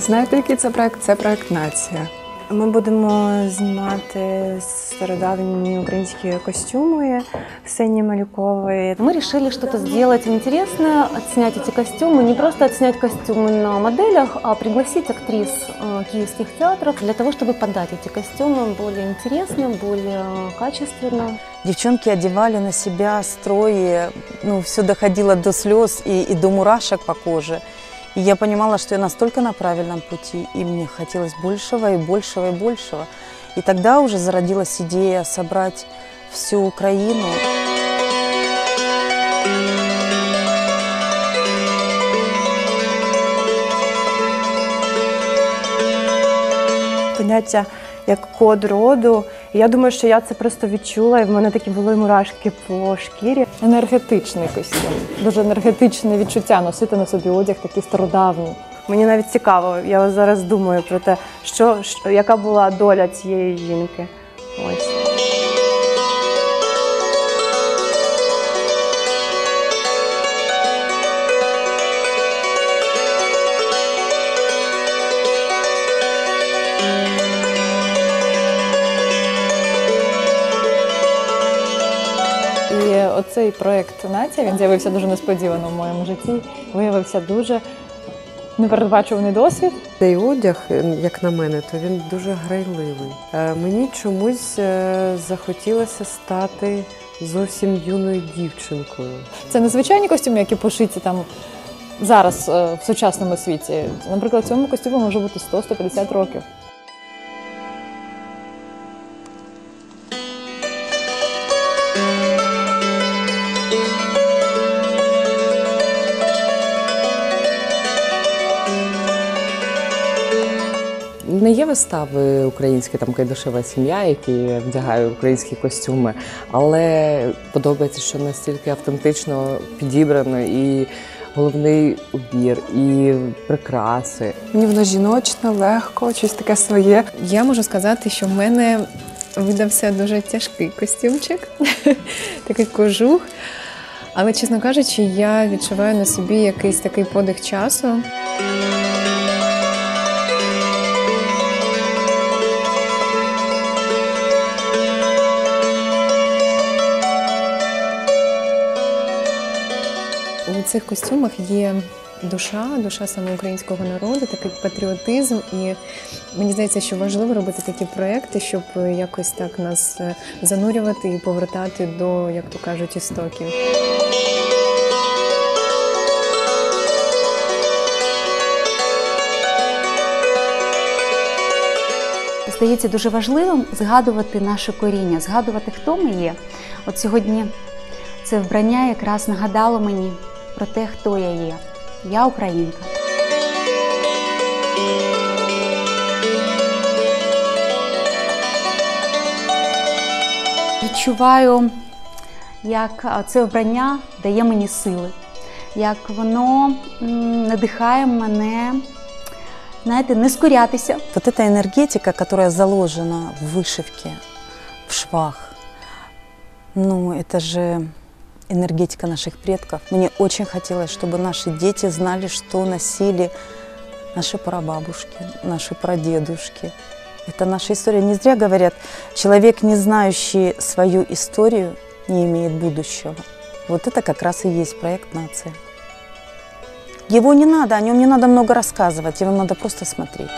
Знаєте, який це проект? Це проект Нація. Ми будемо знімати стародавні українські костюми Ксенії Малюкової. Мы решили что-то сделать интересное, отснять эти костюмы, не просто отснять костюмы на моделях, а пригласить актрис э, киевских театров для того, чтобы подать эти костюмы более интересно, более качественно. Девчонки одевали на себя строи, ну, все доходило до слез и, и до мурашек по коже. И я понимала, что я настолько на правильном пути, и мне хотелось большего и большего и большего. И тогда уже зародилась идея собрать всю Украину. Поняття як код роду. І я думаю, що я це просто відчула, і в мене такі були мурашки по шкірі. енергетичний костюм, дуже енергетичне відчуття носити на собі одяг такий стародавній. Мені навіть цікаво, я зараз думаю про те, що, що яка була доля цієї жінки. Ось. І оцей проект Нація він з'явився дуже несподівано в моєму житті. Виявився дуже непередбачуваний досвід. Цей одяг, як на мене, то він дуже грайливий. Е, Мені чомусь е, захотілося стати зовсім юною дівчинкою. Це незвичайні костюми, які пошиті там зараз е, в сучасному світі. Наприклад, цьому костюму може бути 100-150 років. Не є вистави українські, там кайдашева сім'я, які вдягають українські костюми, але подобається, що настільки автентично підібрано і головний убір, і прикраси. Мені воно жіночне, легко, щось таке своє. Я можу сказати, що в мене видався дуже тяжкий костюмчик, такий кожух. Але, чесно кажучи, я відчуваю на собі якийсь такий подих часу. Цих костюмах є душа, душа саме українського народу, такий патріотизм. І мені здається, що важливо робити такі проекти, щоб якось так нас е, занурювати і повертати до, як то кажуть, істоків. Здається, дуже важливим згадувати наше коріння, згадувати, хто ми є. От сьогодні це вбрання якраз нагадало мені про те, хто я є. Я українка. Відчуваю, як це вбрання дає мені сили, як воно м, надихає мене, знаєте, не скорятися, Вот эта энергетика, которая заложена в вышивке, в швах, ну, это же энергетика наших предков. Мне очень хотелось, чтобы наши дети знали, что носили наши прабабушки, наши прадедушки. Это наша история. Не зря говорят, человек, не знающий свою историю, не имеет будущего. Вот это как раз и есть проект «Нация». Его не надо, о нем не надо много рассказывать, его надо просто смотреть.